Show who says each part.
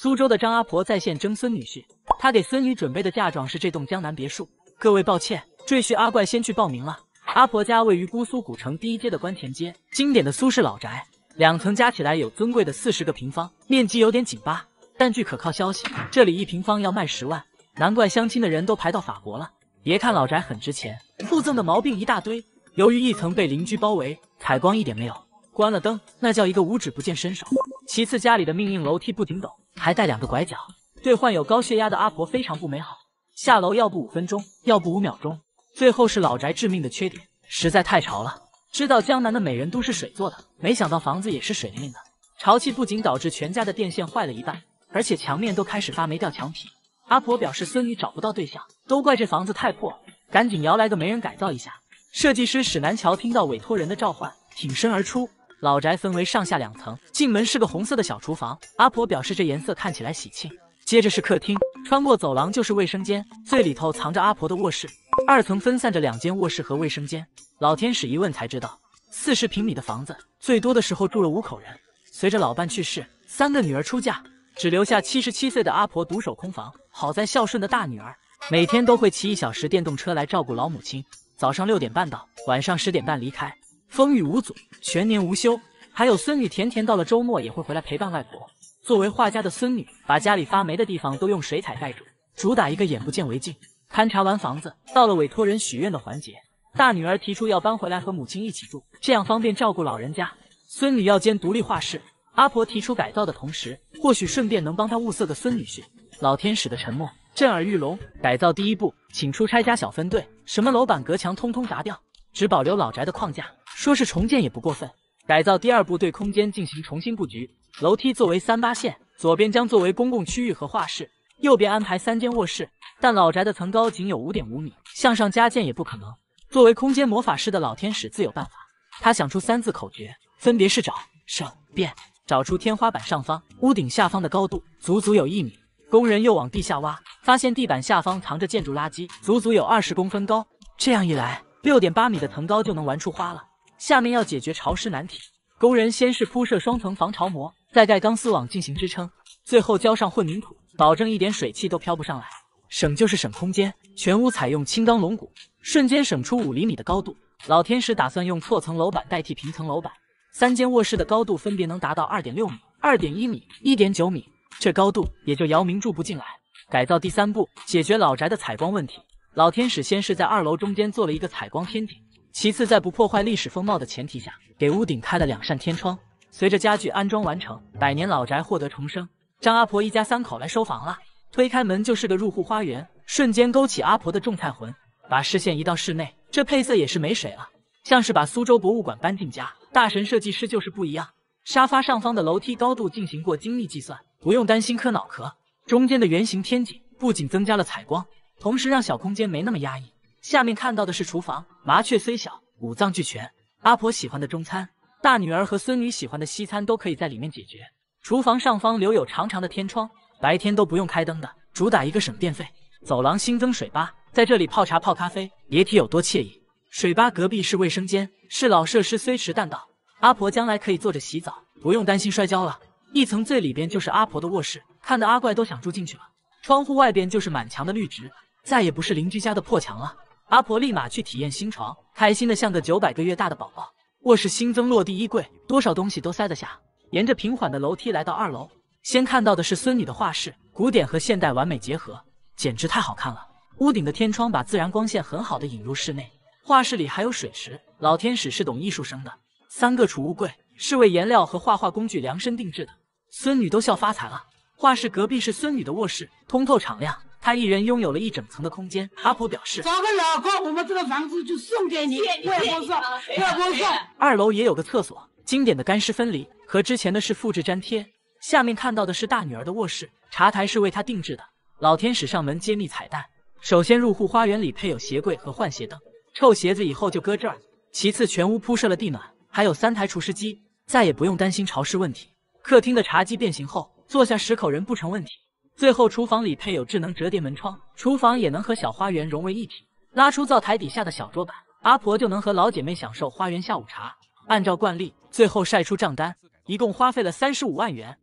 Speaker 1: 苏州的张阿婆在线争孙女婿，她给孙女准备的嫁妆是这栋江南别墅。各位抱歉，赘婿阿怪先去报名了。阿婆家位于姑苏古城第一街的关田街，经典的苏式老宅，两层加起来有尊贵的四十个平方，面积有点紧巴。但据可靠消息，这里一平方要卖十万，难怪相亲的人都排到法国了。别看老宅很值钱，附赠的毛病一大堆。由于一层被邻居包围，采光一点没有，关了灯那叫一个五指不见伸手。其次，家里的命硬楼梯不仅陡，还带两个拐角，对患有高血压的阿婆非常不美好。下楼要不五分钟，要不五秒钟。最后是老宅致命的缺点，实在太潮了。知道江南的美人都是水做的，没想到房子也是水灵灵的。潮气不仅导致全家的电线坏了一半。而且墙面都开始发霉掉墙皮。阿婆表示孙女找不到对象，都怪这房子太破，赶紧摇来个媒人改造一下。设计师史南桥听到委托人的召唤，挺身而出。老宅分为上下两层，进门是个红色的小厨房。阿婆表示这颜色看起来喜庆。接着是客厅，穿过走廊就是卫生间，最里头藏着阿婆的卧室。二层分散着两间卧室和卫生间。老天使一问才知道，四十平米的房子，最多的时候住了五口人。随着老伴去世，三个女儿出嫁。只留下七十七岁的阿婆独守空房。好在孝顺的大女儿每天都会骑一小时电动车来照顾老母亲，早上六点半到，晚上十点半离开，风雨无阻，全年无休。还有孙女甜甜到了周末也会回来陪伴外婆。作为画家的孙女，把家里发霉的地方都用水彩盖住，主打一个眼不见为净。勘察完房子，到了委托人许愿的环节，大女儿提出要搬回来和母亲一起住，这样方便照顾老人家。孙女要间独立画室。阿婆提出改造的同时，或许顺便能帮她物色个孙女婿。老天使的沉默震耳欲聋。改造第一步，请出拆家小分队，什么楼板隔墙通通砸掉，只保留老宅的框架，说是重建也不过分。改造第二步，对空间进行重新布局，楼梯作为三八线，左边将作为公共区域和画室，右边安排三间卧室。但老宅的层高仅有五点五米，向上加建也不可能。作为空间魔法师的老天使自有办法，他想出三字口诀，分别是找、省、变。找出天花板上方、屋顶下方的高度，足足有一米。工人又往地下挖，发现地板下方藏着建筑垃圾，足足有二十公分高。这样一来，六点八米的层高就能玩出花了。下面要解决潮湿难题，工人先是铺设双层防潮膜，再盖钢丝网进行支撑，最后浇上混凝土，保证一点水汽都飘不上来。省就是省空间，全屋采用轻钢龙骨，瞬间省出五厘米的高度。老天使打算用错层楼板代替平层楼板。三间卧室的高度分别能达到二点六米、二点一米、一点九米，这高度也就姚明住不进来。改造第三步，解决老宅的采光问题。老天使先是在二楼中间做了一个采光天井，其次在不破坏历史风貌的前提下，给屋顶开了两扇天窗。随着家具安装完成，百年老宅获得重生。张阿婆一家三口来收房了，推开门就是个入户花园，瞬间勾起阿婆的种菜魂。把视线移到室内，这配色也是没谁了，像是把苏州博物馆搬进家。大神设计师就是不一样。沙发上方的楼梯高度进行过精密计算，不用担心磕脑壳。中间的圆形天井不仅增加了采光，同时让小空间没那么压抑。下面看到的是厨房，麻雀虽小，五脏俱全。阿婆喜欢的中餐，大女儿和孙女喜欢的西餐都可以在里面解决。厨房上方留有长长的天窗，白天都不用开灯的，主打一个省电费。走廊新增水吧，在这里泡茶泡咖啡，别提有多惬意。水吧隔壁是卫生间，是老设施，虽迟但到。阿婆将来可以坐着洗澡，不用担心摔跤了。一层最里边就是阿婆的卧室，看得阿怪都想住进去了。窗户外边就是满墙的绿植，再也不是邻居家的破墙了。阿婆立马去体验新床，开心的像个九百个月大的宝宝。卧室新增落地衣柜，多少东西都塞得下。沿着平缓的楼梯来到二楼，先看到的是孙女的画室，古典和现代完美结合，简直太好看了。屋顶的天窗把自然光线很好的引入室内。画室里还有水池，老天使是懂艺术生的。三个储物柜是为颜料和画画工具量身定制的，孙女都笑发财了。画室隔壁是孙女的卧室，通透敞亮，她一人拥有了一整层的空间。阿婆表示：
Speaker 2: 找个老公，我们这个房子就送给你，不不送，不送。
Speaker 1: 二楼也有个厕所，经典的干湿分离，和之前的是复制粘贴。下面看到的是大女儿的卧室，茶台是为她定制的。老天使上门揭秘彩蛋：首先入户花园里配有鞋柜和换鞋凳。臭鞋子以后就搁这儿。其次，全屋铺设了地暖，还有三台除湿机，再也不用担心潮湿问题。客厅的茶几变形后，坐下十口人不成问题。最后，厨房里配有智能折叠门窗，厨房也能和小花园融为一体。拉出灶台底下的小桌板，阿婆就能和老姐妹享受花园下午茶。按照惯例，最后晒出账单，一共花费了三十五万元。